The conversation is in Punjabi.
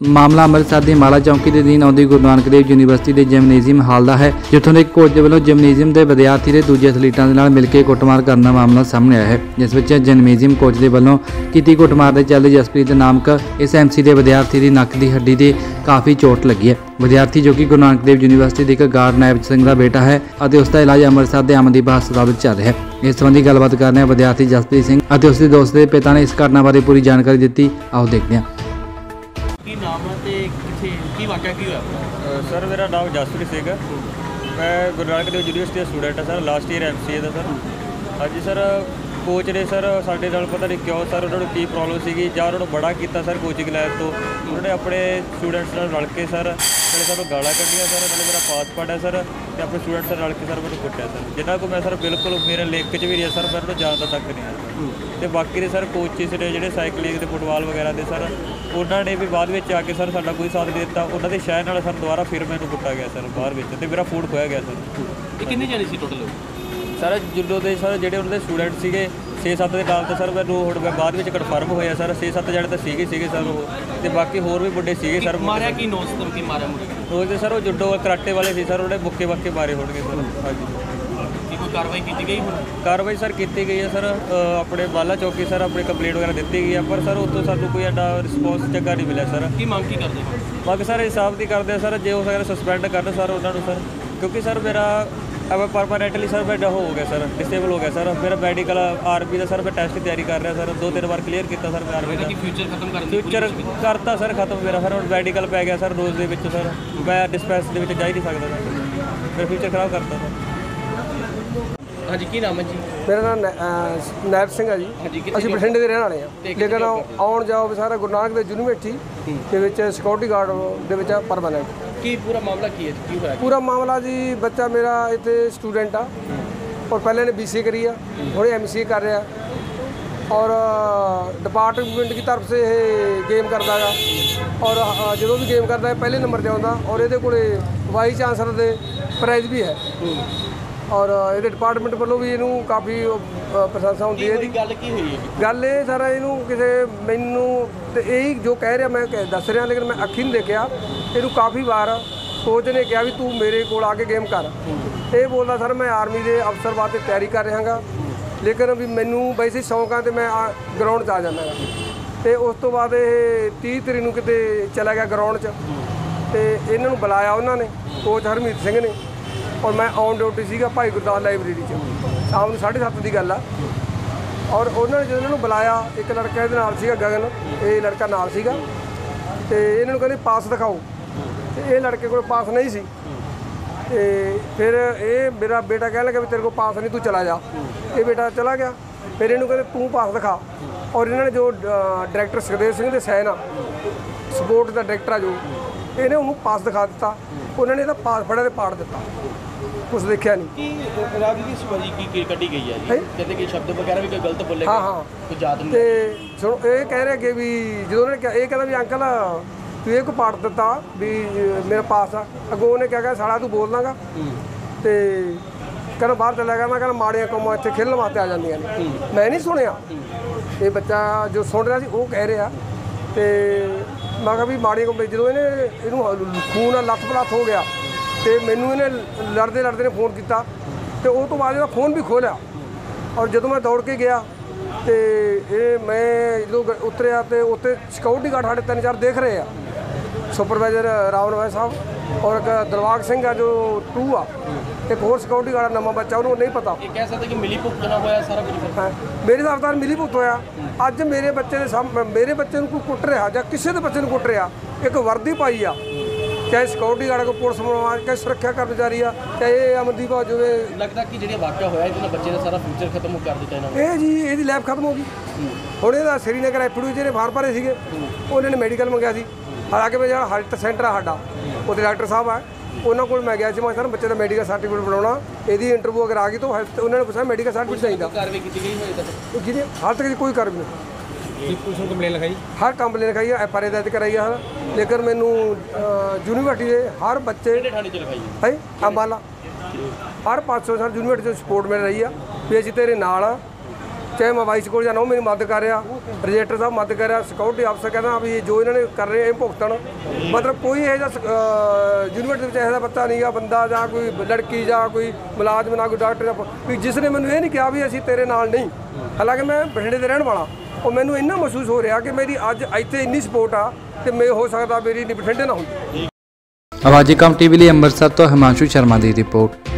ਮਾਮਲਾ ਅੰਮ੍ਰਿਤਸਰ ਦੀ ਮਾਲਾ ਚੌਂਕੀ ਦੇ ਅਧੀਨ ਆਉਂਦੀ ਗੁਰੂ ਨਾਨਕ ਦੇਵ ਯੂਨੀਵਰਸਿਟੀ ਦੇ ਜਿਮਨੇਜ਼ੀਅਮ ਹਾਲ ਦਾ ਹੈ, ਜਿੱਥੋਂ ਦੇ ਇੱਕ ਕੋਚ ਦੇ ਵੱਲੋਂ ਜਿਮਨੇਜ਼ੀਅਮ ਦੇ ਵਿਦਿਆਰਥੀ ਦੇ ਦੂਜੇ ਐਥਲੀਟਾਂ ਦੇ ਨਾਲ ਮਿਲ ਕੇ ਕੁੱਟਮਾਰ ਕਰਨ ਦਾ ਮਾਮਲਾ ਸਾਹਮਣੇ ਆਇਆ ਹੈ, ਜਿਸ ਵਿੱਚ ਜਿਮਨੇਜ਼ੀਅਮ ਕੋਚ ਦੇ ਵੱਲੋਂ ਕੀਤੀ ਕੁੱਟਮਾਰ ਦੇ ਚੱਲਦੇ ਜਸਪ੍ਰੀਤ ਨਾਮਕ ਇਸ ਐਮਸੀ ਦੇ ਵਿਦਿਆਰਥੀ ਦੀ ਨੱਕ ਦੀ ਹੱਡੀ ਤੇ ਕਾਫੀ ਚੋਟ ਲੱਗੀ ਹੈ। ਵਿਦਿਆਰਥੀ ਜੋ ਕਿ ਗੁਰੂ ਨਾਨਕ ਦੇਵ ਯੂਨੀਵਰਸਿਟੀ ਦੇ ਇੱਕ ਗਾਰਡ ਨਾਇਬ ਸਿੰਘ ਦਾ ਬੇਟਾ ਹੈ ਅਤੇ ਉਸ ਦਾ ਇਲਾਜ ਅੰਮ੍ਰਿਤਸਰ ਦੇ ਅਮਨਦੀਪ ਹਸਪਤਾਲ ਵਿੱਚ ਚੱਲ ਰਿਹਾ ਹੈ। ਇਸ ਸੰਬੰਧੀ ਗੱਲਬਾਤ ਕਰਨੇ ਵਿਦਿਆਰਥੀ ਜਸਪ੍ਰੀਤ ਸਿੰਘ ਅਤੇ ਉਸ ਦੇ ਦੋਸਤ ਦੇ ਪਿਤਾ ਨੇ ਇਸ ਘਟਨਾ ਬਾਰੇ ਪੂਰੀ ਜਾਣਕਾਰੀ ਦਿੱਤੀ। ਆਓ ਦੇਖਦੇ ਹਾਂ। ਵਾਕਿਆ ਕੀ ਹੋਇਆ? ਸਰ, ਮੇਰਾ ਨਾਮ ਜਸਪ੍ਰੀਤ ਸਿੰਘ ਹੈ। ਮੈਂ ਗੁਰੂ ਨਾਨਕ ਦੇਵ ਯੂਨੀਵਰਸਿਟੀ ਦਾ ਸਟੂਡੈਂਟ ਹਾਂ, ਸਰ। ਲਾਸਟ ਈਅਰ ਐਮਸੀਏ ਦਾ, ਸਰ। ਹਾਂਜੀ, ਸਰ ਕੋਚ ਨੇ ਸਰ ਸਾਡੇ ਨਾਲ ਪਤਾ ਨਹੀਂ ਕਿਉਂ ਸਰ ਉਹਨਾਂ ਨੂੰ ਕੀ ਪ੍ਰੋਬਲਮ ਸੀਗੀ ਜਾਂ ਉਹਨਾਂ ਨੂੰ ਬੜਾ ਕੀਤਾ ਸਰ ਕੋਚਿੰਗ ਲੈਣ ਤੋਂ। ਉਹਨਾਂ ਨੇ ਆਪਣੇ ਸਟੂਡੈਂਟਸ ਨਾਲ ਰਲ ਕੇ ਸਰ ਨਾਲੇ ਸਾਨੂੰ ਗਾਲਾਂ ਕੱਢੀਆਂ ਸਰ ਨਾਲੇ ਮੇਰਾ ਪਾਸ ਪੜਿਆ ਸਰ ਤੇ ਆਪਣੇ ਸਟੂਡੈਂਟਸ ਨਾਲ ਰਲ ਕੇ ਸਰ ਮੈਨੂੰ ਕੁੱਟਿਆ ਸਰ ਜਿਨ੍ਹਾਂ ਕੋ ਮੈਂ ਸਰ ਬਿਲਕੁਲ ਮੇਰੇ ਲਿੰਕ 'ਚ ਵੀ ਨਹੀਂ ਹੈ ਸਰ ਮੈਂ ਉਹਨਾਂ ਜਾਣਦਾ ਤੱਕ ਨਹੀਂ ਹੈ। ਤੇ ਬਾਕੀ ਦੇ ਸਰ ਕੋਚਿਸ ਨੇ ਜਿਹੜੇ ਸਾਈਕਲਿੰਗ ਤੇ ਫੁੱਟਬਾਲ ਵਗੈਰਾ ਦੇ ਸਰ ਉਹਨਾਂ ਨੇ ਵੀ ਬਾਅਦ ਵਿੱਚ ਆ ਕੇ ਸਰ ਸਾਡਾ ਕੋਈ ਸਾਥ ਨਹੀਂ ਦਿੱਤਾ। ਉਹਨਾਂ ਦੇ ਸ਼ਹਿਰ ਨਾਲ ਸਰ ਦੁਬਾਰਾ ਫਿਰ ਮੈਨੂੰ ਕੁੱਟਾ ਗਿਆ ਸਰ ਬਾਹਰ ਵਿੱਚ ਤੇ ਮੇਰਾ ਫੂਡ ਖੋਇਆ ਗਿਆ ਸਰ ਇਹ ਕਿੰਨੇ ਜਣੇ ਸੀ ਟੋਟਲ ਸਰ ਜੁੱਡੋ ਦੇ ਸਰ ਜਿਹੜੇ ਉਹਨਾਂ ਦੇ ਸਟੂਡੈਂਟ ਸੀਗੇ 6-7 ਦੇ ਨਾਮ ਤਾਂ ਸਰ ਮੈਨੂੰ ਹੁਣ ਮੈਂ ਬਾਅਦ ਵਿੱਚ ਕਨਫਰਮ ਹੋਇਆ ਸਰ 6-7 ਜਣੇ ਤਾਂ ਸੀਗੇ ਸੀਗੇ ਸਰ ਉਹ। ਤੇ ਬਾਕੀ ਹੋਰ ਵੀ ਵੱਡੇ ਸੀਗੇ ਸਰ ਮਾਰਿਆ ਕੀ ਨੋਸ ਤੋਂ ਕੀ ਮਾਰਿਆ ਮੁੰਡੇ? ਰੋਜ਼ ਦੇ ਸਰ ਉਹ ਜੁੱਡੋ ਕਰਾਟੇ ਵਾਲੇ ਸੀ ਸਰ ਉਹਨੇ ਮੁੱਕੇ ਬੱਕੇ ਮਾਰੇ ਹੋਣਗੇ ਸਰ। ਹਾਂਜੀ। ਕੀ ਕੋਈ ਕਾਰਵਾਈ ਕੀਤੀ ਗਈ ਹੁਣ? ਕਾਰਵਾਈ ਸਰ ਕੀਤੀ ਗਈ ਹੈ ਸਰ ਅ, ਆਪਣੇ ਬਾਲਾ ਚੌਕੀ ਸਰ ਆਪਣੀ ਕੰਪਲੇਂਟ ਵਗੈਰਾ ਦਿੱਤੀ ਗਈ ਹੈ ਪਰ ਸਰ ਉਤੋਂ ਸਾਨੂੰ ਕੋਈ ਐਡਾ ਰਿਸਪੌਂਸ ਚੰਗਾ ਨਹੀਂ ਮਿਲਿਆ ਸਰ। ਕੀ ਮੰਗ ਕੀ ਕਰਦੇ ਹੋ? ਬਾਕੀ ਸਰ ਹਿਸਾਬ ਦੀ ਕਰਦੇ ਆ ਸਰ ਜੇ ਹੋ ਸਕਦਾ ਸਸਪੈਂਡ ਕਰਨ ਸਰ ਉਹਨਾਂ ਨੂੰ ਸਰ। ਕਿਉਂਕਿ ਸਰ ਮੇਰਾ ਅਬ ਪਰਮਾਨੈਂਟਲੀ ਸਰ ਮੈਂ ਹੋ ਗਿਆ ਸਰ ਡਿਸੇਬਲ ਹੋ ਗਿਆ ਸਰ ਮੇਰਾ ਮੈਡੀਕਲ ਆਰਮੀ ਦਾ ਸਰ ਮੈਂ ਟੈਸਟ ਦੀ ਤਿਆਰੀ ਕਰ ਰਿਹਾ ਸਰ ਦੋ ਤਿੰਨ ਵਾਰ ਕਲੀਅਰ ਕੀਤਾ ਸਰ ਮੈਂ ਆਰਮੀ ਦਾ ਫਿਊਚਰ ਖਤਮ ਕਰਨ ਦੀ ਫਿਊਚਰ ਕਰਤਾ ਸਰ ਖਤਮ ਮੇਰਾ ਸਰ ਹੁਣ ਮੈਡੀਕਲ ਪੈ ਗਿਆ ਸਰ ਰੋਜ਼ ਦੇ ਵਿੱਚ ਸਰ ਮੈਂ ਡਿਸਪੈਂਸ ਦੇ ਵਿੱਚ ਜਾ ਹੀ ਨਹੀਂ ਸਕਦਾ ਸਰ ਮੇਰਾ ਫਿਊਚਰ ਖਰਾਬ ਕਰਤਾ ਸਰ ਹਾਂਜੀ ਕੀ ਨਾਮ ਹੈ ਜੀ ਮੇਰਾ ਨਾਮ ਨੈ- ਅਹ ਨੈਬ ਸਿੰਘ ਹੈ ਜੀ ਅਸੀਂ ਬਠਿੰਡੇ ਦੇ ਰਹਿਣ ਵਾਲੇ ਆ ਲੇਕਿਨ ਆਉਣ ਜਾਓ ਵੀ ਸਾਰਾ ਗੁਰੂ ਨਾਨਕ ਦੇਵ ਯੂਨੀਵਰਸਿਟੀ ਦੇ ਵਿੱਚ ਸਿਕਿਉਰਿਟੀ ਗਾਰਡ ਦੇ ਵਿੱਚ ਪਰਮਾਨੈਂਟ ਕੀ ਪੂਰਾ ਮਾਮਲਾ ਕੀ ਹੈ? ਜੀ? ਕੀ ਹੋਇਆ? ਪੂਰਾ ਮਾਮਲਾ ਜੀ ਬੱਚਾ ਮੇਰਾ ਇੱਥੇ ਸਟੂਡੈਂਟ ਆ। ਔਰ ਪਹਿਲੇ ਨੇ ਬੀਸੀਏ ਕਰੀ ਆ ਹੁਣੇ ਐਮਸੀਏ ਕਰ ਰਿਹਾ। ਔਰ ਡਿਪਾਰਟਮੈਂਟ ਦੀ ਤਰਫ ਸੇ ਇਹ ਗੇਮ ਕਰਦਾ ਹੈਗਾ ਔਰ ਅ, ਜਦੋਂ ਵੀ ਗੇਮ ਕਰਦਾ ਹੈ ਪਹਿਲੇ ਨੰਬਰ ਤੇ ਆਉਂਦਾ। ਔਰ ਇਹਦੇ ਕੋਲੇ ਵਾਈਸ ਚਾਂਸਲਰ ਦੇ ਪ੍ਰਾਈਜ਼ ਵੀ ਹੈ। ਔਰ ਇਹਦੇ ਡਿਪਾਰਟਮੈਂਟ ਵੱਲੋਂ ਵੀ ਇਹਨੂੰ ਕਾਫੀ ਪ੍ਰਸ਼ੰਸਾ ਹੁੰਦੀ ਹੈ ਗੱਲ ਕੀ ਹੋਈ ਹੈ? ਗੱਲ ਇਹ ਸਰ ਇਹਨੂੰ ਕਿਸੇ ਮੈਨੂੰ ਤੇ ਇਹੀ ਜੋ ਕਹਿ ਰਿਹਾ ਮੈਂ ਕਹਿ- ਦੱਸ ਰਿਹਾ ਲੇਕਿਨ ਮੈਂ ਅੱਖੀ ਨਹੀਂ ਦੇਖਿਆ। ਇਹਨੂੰ ਕਾਫੀ ਵਾਰ ਕੋਚ ਨੇ ਕਿਹਾ ਵੀ ਤੂੰ ਮੇਰੇ ਕੋਲ ਆ ਕੇ ਗੇਮ ਕਰ। ਇਹ ਬੋਲਦਾ ਸਰ ਮੈਂ ਆਰਮੀ ਦੇ ਅਫਸਰ ਵਾਸਤੇ ਤਿਆਰੀ ਕਰ ਰਿਹਾਗਾ ਲੇਕਿਨ ਵੀ ਮੈਨੂੰ ਵੈਸੇ ਸ਼ੌਂਕਾਂ ਤੇ ਮੈਂ ਗਰਾਊਂਡ 'ਚ ਆ ਜਾਂਦਾ ਗਾ। ਤੇ ਉਸ ਤੋਂ ਬਾਅਦ ਇਹ 30 ਤਰੀਕ ਨੂੰ ਕਿਤੇ ਚਲਾ ਗਿਆ ਗਰਾਊਂਡ 'ਚ। ਤੇ ਇਹਨਾਂ ਨੂੰ ਬੁਲਾਇਆ ਉਹਨਾਂ ਨੇ ਕੋਚ ਹਰਮੀਤ ਸਿੰਘ ਨੇ। ਔਰ ਮੈਂ ਔਨ ਡਿਊਟੀ ਸੀਗਾ ਭਾਈ ਗੁਰਦਾਸ ਲਾਇਬ੍ਰੇਰੀ 'ਚ। ਸ਼ਾਮ ਨੂੰ 7:30 ਦੀ ਗੱਲ ਆ। ਔਰ ਉਹਨਾਂ ਨੇ ਜਦੋਂ ਇਹਨਾਂ ਨੂੰ ਬੁਲਾਇਆ, ਇੱਕ ਲੜਕਾ ਇਹਦੇ ਨਾਲ ਸੀਗਾ, ਗਗਨ। ਇਹ ਲੜਕਾ ਨਾਲ ਸੀਗਾ। ਤੇ ਇਹਨਾਂ ਨੂੰ ਕਹਿੰਦੇ, ਪਾਸ ਦਿਖਾਓ। ਤੇ ਇਹ ਲੜਕੇ ਕੋਲ ਪਾਸ ਨਹੀਂ ਸੀ। ਤੇ ਫਿਰ ਇਹ ਮੇਰਾ ਬੇਟਾ ਕਹਿਣ ਲੱਗਾ ਵੀ, ਤੇਰੇ ਕੋਲ ਪਾਸ ਨਹੀਂ, ਤੂੰ ਚਲਾ ਜਾ। ਇਹ ਬੇਟਾ ਚਲਾ ਗਿਆ। ਫਿਰ ਇਹਨੂੰ ਕਹਿੰਦੇ, ਤੂੰ ਪਾਸ ਦਿਖਾ। ਔਰ ਇਹਨਾਂ ਨੇ ਜੋ ਡਾਇਰੈਕਟਰ ਸੁਖਦੇਵ ਸਿੰਘ ਦੇ ਸੈਨ ਆ, ਸਪੋਰਟ ਦਾ ਡਾਇਰੈਕਟਰ ਆ ਜੋ, ਇਹਨੇ ਉਹਨੂੰ ਪਾਸ ਦਿਖਾ ਦਿੱਤਾ। ਉਹਨਾਂ ਨੇ ਇਹਦਾ ਪਾਸ ਫੜਿਆ ਤੇ ਪਾੜ ਦਿੱਤਾ। ਕੁਛ ਦੇਖਿਆ ਨਹੀਂ। ਕੀ ਰਾਜ ਦੀ ਸਵਾਰੀ ਕੀ ਕੀ ਕੱਢੀ ਗਈ ਹੈ? ਜੀ? ਕਹਿੰਦੇ ਕਿ ਸ਼ਬਦ ਵਗੈਰਾ ਵੀ ਕੋਈ ਗਲਤ ਬੋਲੇ ਹਾਂ ਹਾਂ। ਕੋਈ ਯਾਦ ਨਹੀਂ ਤੇ ਸੁਣੋ ਇਹ ਕਹਿ ਰਹੇ ਕਿ ਵੀ ਜਦੋਂ ਉਹਨੇ ਕਿਹਾ- ਇਹ ਕਹਿੰਦਾ ਵੀ ਅੰਕਲ ਤੂੰ ਇਹ ਕੋ ਪਾੜ ਦਿੱਤਾ ਵੀ ਮੇਰਾ ਪਾਸ ਆ। ਅੱਗੋਂ ਉਹਨੇ ਕਿਹਾ ਕਿ ਸਾਲਾ ਤੂੰ ਬੋਲ ਦਾਂਗਾ ਤੇ ਕਹਿੰਦਾ ਬਾਹਰ ਚਲਾ ਗਿਆ। ਮੈਂ ਕਹਿੰਦਾ ਮਾੜੀਆਂ ਕੰਮਾਂ ਇੱਥੇ ਖੇਲਣ ਵਾਸਤੇ ਆ ਜਾਂਦੀਆਂ ਨੇ। ਮੈਂ ਨਹੀਂ ਸੁਣਿਆ। ਇਹ ਬੱਚਾ ਜੋ ਸੁਣ ਰਿਹਾ ਸੀ ਉਹ ਕਹਿ ਰਿਹਾ। ਤੇ ਮੈਂ ਕਿਹਾ ਵੀ ਮਾੜੀਆਂ ਕੰਮਾਂ ਜਦੋਂ ਇਹਨੇ ਇਹਨੂੰ ਖੂਨ ਨਾਲ ਲੱਥ ਪਲਾਥ ਹੋ ਗਿਆ ਤੇ ਮੈਨੂੰ ਇਹਨੇ ਲੜਦੇ ਲੜਦੇ ਨੇ ਫੋਨ ਕੀਤਾ ਤੇ ਉਹ ਤੋਂ ਬਾਅਦ ਇਹਦਾ ਫੋਨ ਵੀ ਖੋਲਿਆ ਔਰ ਜਦੋਂ ਮੈਂ ਦੌੜ ਕੇ ਗਿਆ ਤੇ ਇਹ ਮੈਂ ਜਦੋਂ ਉਤਰਿਆ ਤੇ ਉੱਥੇ ਸਿਕਿਉਰਿਟੀ ਗਾਰਡ ਸਾਡੇ ਤਿੰਨ ਚਾਰ ਦੇਖ ਰਹੇ ਆ। ਸੁਪਰਵਾਈਜ਼ਰ ਰਾਵਣ ਵਾਇ ਸਾਹਿਬ ਔਰ ਇੱਕ ਦਰਵਾਗ ਸਿੰਘ ਆ ਜੋ 2 ਆ। ਇੱਕ ਹੋਰ ਸਿਕਿਉਰਿਟੀ ਗਾਰਡ ਨਵਾਂ ਬੱਚਾ ਉਹਨੂੰ ਨਹੀਂ ਪਤਾ। ਇਹ ਕਹਿ ਸਕਦੇ ਕਿ ਮਿਲੀ ਭੁਗਤਣਾ ਹੋਇਆ ਸਾਰਾ ਕੁਝ? ਮੇਰੇ ਹਿਸਾਬ ਨਾਲ ਮਿਲੀ ਭੁਗਤ ਹੋਇਆ। ਅੱਜ ਮੇਰੇ ਬੱਚੇ ਦੇ ਮੇਰੇ ਬੱਚੇ ਨੂੰ ਕੋਈ ਕੁੱਟ ਰਿਹਾ ਜਾਂ ਕਿਸੇ ਦੇ ਬੱਚੇ ਨੂੰ ਕੁੱਟ ਰਿਹਾ ਇੱਕ ਵਰਦੀ ਪਾਈ ਆ। ਚਾਹੇ ਸਿਕਿਉਰਿਟੀ ਗਾਰਡ ਕੋ ਪੁਲਿਸ ਮੁਲਾਜ਼ਮ ਚਾਹੇ ਸੁਰੱਖਿਆ ਕਰਮਚਾਰੀ ਆ ਚਾਹੇ ਇਹ ਅਮਨਦੀਪ ਆ ਜਿਵੇਂ ਲੱਗਦਾ ਕਿ ਜਿਹੜਾ ਵਾਕਿਆ ਹੋਇਆ ਇਹਦੇ ਨਾਲ ਬੱਚੇ ਦਾ ਸਾਰਾ ਫਿਊਚਰ ਖਤਮ ਕਰ ਦਿੱਤਾ ਇਹਨਾਂ ਨੇ। ਇਹ ਜੀ ਇਹਦੀ ਲੈਬ ਖਤਮ ਹੋ ਗਈ। ਹੁਣ ਇਹਦਾ ਸ੍ਰੀਨਗਰ ਐਫੜੂ ਜਿਹੜੇ ਫਾਰ ਭਰੇ ਸੀਗੇ। ਉਹਨਾਂ ਨੇ ਮੈਡੀਕਲ ਮੰਗਿਆ ਸੀ। ਹਾਲਾਂਕਿ ਮੈਂ ਜਿਹੜਾ ਹੈਲਥ ਸੈਂਟਰ ਆ ਸਾਡਾ ਉਹਦੇ ਡਾਕਟਰ ਸਾਹਿਬ ਆ। ਉਹਨਾਂ ਕੋਲ ਮੈਂ ਗਿਆ ਸੀ ਮੈਂ ਸਰ ਬੱਚੇ ਦਾ ਮੈਡੀਕਲ ਸਰਟੀਫਿਕੇਟ ਬਣਾਉਣਾ। ਇਹਦੀ ਇੰਟਰਵਿਊ ਅਗਰ ਆ ਗਈ ਤਾਂ ਉਹਨਾਂ ਨੇ ਪੁੱਛਿਆ ਮੈਡੀਕਲ ਸਰਟੀਫਿਕੇਟ ਚਾਹੀਦਾ। ਕਾਰਵਾਈ ਕੀਤੀ ਗਈ ਹੋਏ ਤੱਕ ਉਹ ਜਿਹਦੇ ਹਾਲ ਤੱਕ ਕੋਈ ਕਰ ਵੀ ਨਹੀਂ ਪੁਲਿਸ ਨੂੰ ਕੰਪਲੇਨ ਲਿਖਾਈ? ਹਰ ਕੰਪਲੇਨ ਲਿਖਾਈ ਐਫ ਆਰ ਆਈ ਦਰਜ ਕਰਾਈ ਹੈ ਲੇਕਿਨ ਮੈਨੂੰ ਯੂਨੀਵਰਸਿਟੀ ਦੇ ਹਰ ਬੱਚੇ ਥਾਣੇ ਚ ਲਿਖਾਈ ਹੈ? ਅੰਬਾਲਾ। ਹਰ ਪਾਸੋਂ ਸਰ ਯੂਨੀਵਰਸਿਟੀ ਤੋਂ ਸਪੋਰਟ ਮਿਲ ਰਹੀ ਆ। ਵੀ ਅਸੀਂ ਤੇਰੇ ਨਾਲ ਆ। ਚਾਹੇ ਮੈਂ ਵਾਈਸ ਕੋਲ ਜਾਣਾ ਉਹ ਮੇਰੀ ਮਦਦ ਕਰ ਰਿਹਾ। ਰਜਿਸਟਰ ਸਾਹਿਬ ਮਦਦ ਕਰ ਰਿਹਾ ਸਿਕਿਉਰਿਟੀ ਅਫਸਰ ਕਹਿੰਦਾ ਵੀ ਜੋ ਇਹਨਾਂ ਨੇ ਕਰ ਰਹੇ ਇਹ ਭੁਗਤਣ। ਮਤਲਬ ਕੋਈ ਇਹ ਜਿਹਾ ਯੂਨੀਵਰਸਿਟੀ ਵਿੱਚ ਇਹੋ ਜਿਹਾ ਬੱਤਾ ਨਹੀਂਗਾ ਬੰਦਾ ਜਾਂ ਕੋਈ ਲੜਕੀ ਜਾਂ ਕੋਈ ਮੁਲਾਜ਼ਮ ਨਾ ਕੋਈ ਡਾਕਟਰ ਜਾਂ ਵੀ ਜਿਸ ਨੇ ਮੈਨੂੰ ਇਹ ਨਹੀਂ ਕਿਹਾ ਵੀ ਅਸੀਂ ਤੇਰੇ ਨਾਲ ਨਹੀਂ। ਹਾਲਾਂਕਿ ਮੈਂ ਬਠਿੰਡੇ ਦੇ ਰਹਿਣ ਵਾਲਾ। ਉਹ ਮੈਨੂੰ ਇੰਨਾ ਮਹਿਸੂਸ ਹੋ ਰਿਹਾ ਕਿ ਮੇਰੀ ਅੱਜ ਇੱਥੇ ਇੰਨੀ ਸਪੋਰਟ ਆ ਤੇ ਮੈਂ ਹੋ ਸਕਦਾ ਮੇਰੀ ਨਹੀਂ ਬਠਿੰਡੇ ਨਾ ਹੁੰਦੀ। ਆਵਾਜ਼ੀ ਕਮ ਟੀਵੀ ਲਈ ਅੰਮ੍ਰਿਤਸਰ ਤੋਂ ਹਿਮਾਂਸ਼ੂ ਸ਼ਰਮਾ ਦੀ ਰਿਪੋਰਟ।